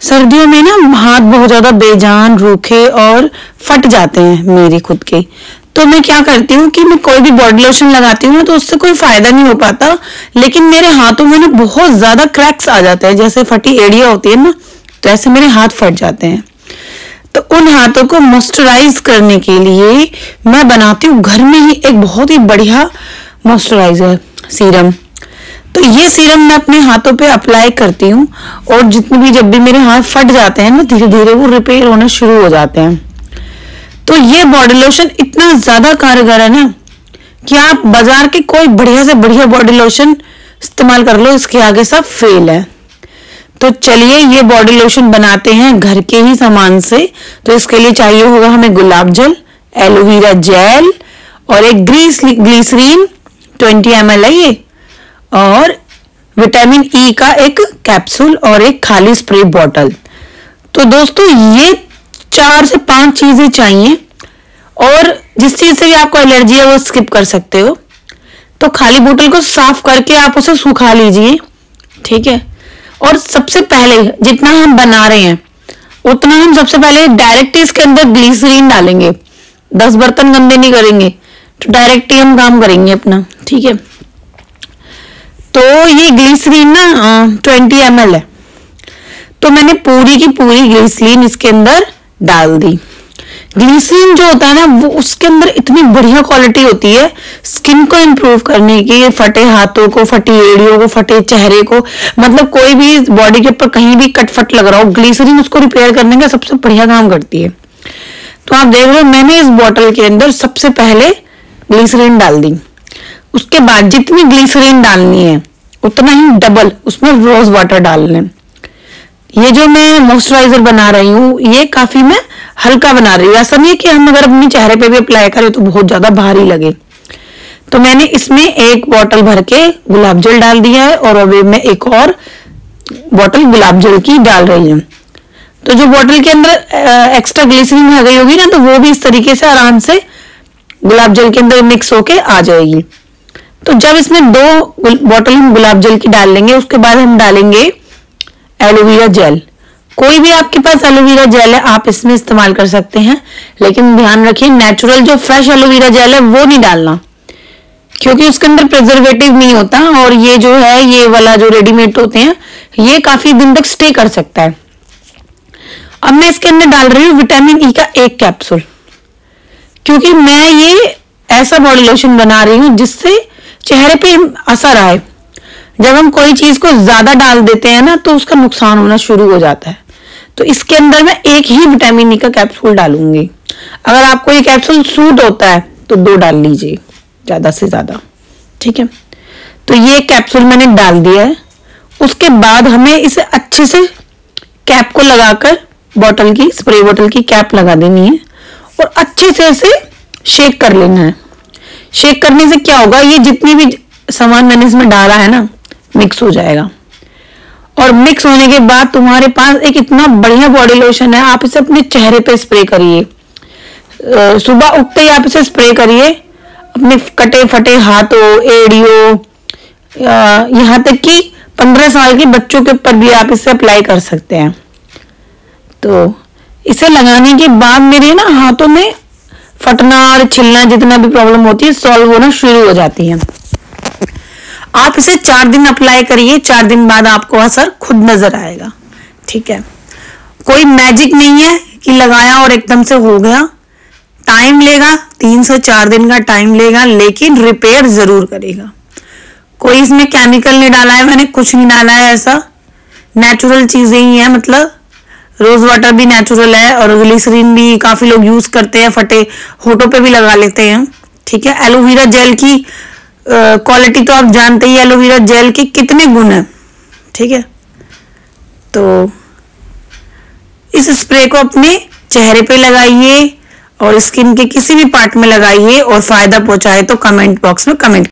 सर्दियों में ना हाथ बहुत ज़्यादा बेजान, रूखे और फट जाते हैं मेरे खुद के। तो मैं क्या करती हूँ कि मैं कोई भी बॉडी लोशन लगाती हूँ ना तो उससे कोई फ़ायदा नहीं हो पाता। लेकिन मेरे हाथों में ना बहुत ज़्यादा क्रैक्स आ जाते हैं, जैसे फटी एड़िया होती है ना तो ऐसे मेरे हाथ फट जाते हैं। तो उन हाथों को मॉइस्चराइज करने के लिए मैं बनाती हूँ, घर में ही एक बहुत ही बढ़िया मॉइस्चराइजर सीरम तो ये सीरम मैं अपने हाथों पे अप्लाई करती हूँ और जितने भी जब भी मेरे हाथ फट जाते हैं ना धीरे धीरे वो रिपेयर होना शुरू हो जाते हैं। तो ये बॉडी लोशन इतना ज़्यादा कारगर है ना कि आप बाज़ार के कोई बढ़िया से बढ़िया बॉडी लोशन इस्तेमाल कर लो, इसके आगे सब फेल है। तो चलिए ये बॉडी लोशन बनाते हैं घर के ही सामान से। तो इसके लिए चाहिए होगा हमें गुलाब जल एलोवेरा जेल और एक ग्रीस ग्लीसरीन 20 एम है ये। और विटामिन ई e का एक कैप्सूल और एक खाली स्प्रे बॉटल तो दोस्तों, ये चार से पाँच चीज़ें चाहिए और जिस चीज़ से भी आपको एलर्जी है, वो स्किप कर सकते हो। तो खाली बोतल को साफ़ करके आप उसे सुखा लीजिए, ठीक है? और सबसे पहले जितना हम बना रहे हैं, उतना हम सबसे पहले डायरेक्ट इसके अंदर ग्लीसरीन डालेंगे। दस बर्तन गंदे नहीं करेंगे तो डायरेक्ट ही हम काम करेंगे अपना, ठीक है? तो ये ग्लिसरीन ना ट्वेंटी एम है। तो मैंने पूरी की पूरी ग्लिसरीन इसके अंदर डाल दी। ग्लिसरीन जो होता है ना, वो उसके अंदर इतनी बढ़िया क्वालिटी होती है स्किन को इंप्रूव करने की, फटे हाथों को, फटी एड़ियों को, फटे चेहरे को मतलब कोई भी बॉडी के ऊपर कहीं भी कटफट लग रहा हो ग्लिसरीन उसको रिपेयर करने का सबसे बढ़िया काम करती है। तो आप देख रहे हो, मैंने इस बॉटल के अंदर सबसे पहले ग्लिसरीन डाल दी। उसके बाद जितनी ग्लिसरीन डालनी है, उतना ही डबल उसमें रोज वाटर डाल लें ये जो मैं मॉइस्चराइजर बना रही हूँ, ये काफ़ी मैं हल्का बना रही हूँ। ऐसा नहीं है कि हम अगर अपने चेहरे पे भी अप्लाई करें तो बहुत ज़्यादा भारी लगे। तो मैंने इसमें एक बोतल भर के गुलाब जल डाल दिया है और अभी मैं एक और बोतल गुलाब जल की डाल रही हूँ। तो जो बोतल के अंदर एक्स्ट्रा ग्लिसरीन आ गई होगी ना तो वो भी इस तरीके से आराम से गुलाब जल के अंदर मिक्स होके आ जाएगी। तो जब इसमें दो बॉटल हम गुलाब जल की डाल लेंगे, उसके बाद हम डालेंगे एलोवेरा जेल कोई भी आपके पास एलोवेरा जेल है, आप इसमें इस्तेमाल कर सकते हैं, लेकिन ध्यान रखिए नेचुरल जो फ्रेश एलोवेरा जेल है, वो नहीं डालना। क्योंकि उसके अंदर प्रिजर्वेटिव नहीं होता, और ये जो है, ये वाला जो रेडीमेड होते हैं, ये काफ़ी दिन तक स्टे कर सकता है। अब मैं इसके अंदर डाल रही हूँ विटामिन ई का एक कैप्सूल क्योंकि मैं ये ऐसा बॉडी लोशन बना रही हूँ जिससे चेहरे पे असर आए। जब हम कोई चीज़ को ज़्यादा डाल देते हैं ना तो उसका नुकसान होना शुरू हो जाता है। तो इसके अंदर मैं एक ही विटामिन ई का कैप्सूल डालूँगी। अगर आपको ये कैप्सूल सूट होता है तो दो डाल लीजिए, ज़्यादा से ज़्यादा। ठीक है? तो ये कैप्सूल मैंने डाल दिया है। उसके बाद हमें इसे अच्छे से कैप को लगाकर बॉटल की स्प्रे बॉटल की कैप लगा देनी है और अच्छे से इसे शेक कर लेना है। शेक करने से क्या होगा? ये जितनी भी सामान मैंने इसमें डाला है ना मिक्स हो जाएगा। और मिक्स होने के बाद तुम्हारे पास एक इतना बढ़िया बॉडी लोशन है, आप इसे अपने चेहरे पे स्प्रे करिए। सुबह उठते ही आप इसे स्प्रे करिए। अपने कटे फटे हाथों, एड़ियों यहाँ तक कि पंद्रह साल के बच्चों के ऊपर भी आप इसे अप्लाई कर सकते हैं। तो इसे लगाने के बाद मेरे ना हाथों में फटना और छिलना जितना भी प्रॉब्लम होती है सॉल्व होना शुरू हो जाती है। आप इसे चार दिन अप्लाई करिए, चार दिन बाद आपको असर खुद नज़र आएगा। ठीक है? कोई मैजिक नहीं है कि लगाया और एकदम से हो गया। टाइम लेगा, तीन से चार दिन का टाइम लेगा, लेकिन रिपेयर ज़रूर करेगा। कोई इसमें केमिकल नहीं डाला है, मैंने कुछ नहीं डाला है ऐसा। नेचुरल चीज़ें ही है मतलब रोज वाटर भी नेचुरल है और ग्लिसरीन भी काफ़ी लोग यूज़ करते हैं, फटे होठों पे भी लगा लेते हैं। ठीक है? एलोवेरा जेल की क्वालिटी तो आप जानते ही एलोवेरा जेल के कितने गुण है। ठीक है? तो इस स्प्रे को अपने चेहरे पे लगाइए और स्किन के किसी भी पार्ट में लगाइए और फ़ायदा पहुँचाए तो कमेंट बॉक्स में कमेंट